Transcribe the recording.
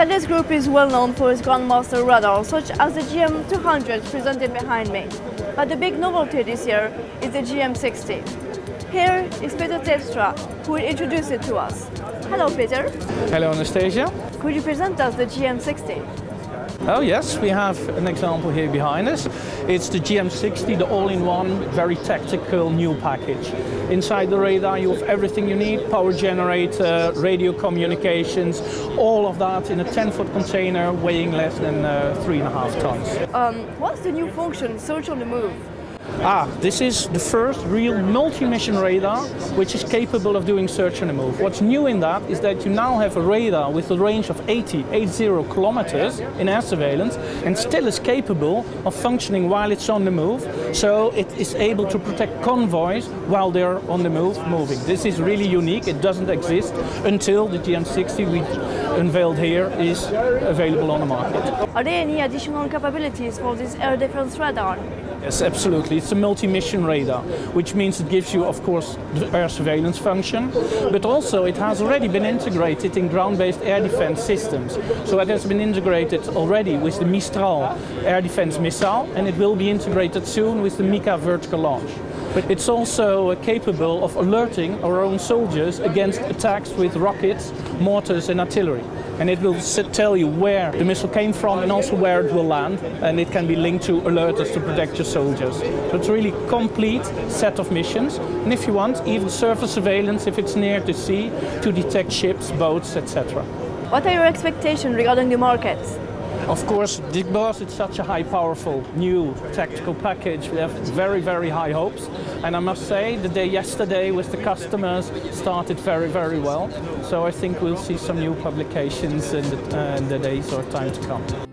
Thales Group is well known for its Ground Master radar, such as the GM200 presented behind me. But the big novelty this year is the GM60. Here is Peter Terpstra, who will introduce it to us. Hello, Peter. Hello, Anastasia. Could you present us the GM60? Oh yes, we have an example here behind us. It's the GM60, the all-in-one, very tactical new package. Inside the radar you have everything you need, power generator, radio communications, all of that in a 10-foot container weighing less than uh, three and a half tons. Um, what's the new function, search on the move? Ah, this is the first real multi-mission radar which is capable of doing search and the move. What's new in that is that you now have a radar with a range of 80, 80 kilometers in air surveillance and still is capable of functioning while it's on the move. So it is able to protect convoys while they're on the move moving. This is really unique. It doesn't exist until the GM60 we unveiled here is available on the market. Are there any additional capabilities for this air defense radar? Yes, absolutely. It's a multi-mission radar, which means it gives you, of course, the air surveillance function, but also it has already been integrated in ground-based air defense systems. So it has been integrated already with the Mistral air defense missile, and it will be integrated soon with the MICA vertical launch. But it's also uh, capable of alerting our own soldiers against attacks with rockets, mortars and artillery and it will tell you where the missile came from and also where it will land and it can be linked to alerters to protect your soldiers. So it's a really complete set of missions and if you want even surface surveillance if it's near the sea to detect ships, boats etc. What are your expectations regarding the markets? Of course, because it's such a high powerful new tactical package, we have very, very high hopes. And I must say, the day yesterday with the customers started very, very well. So I think we'll see some new publications in the, uh, in the days or time to come.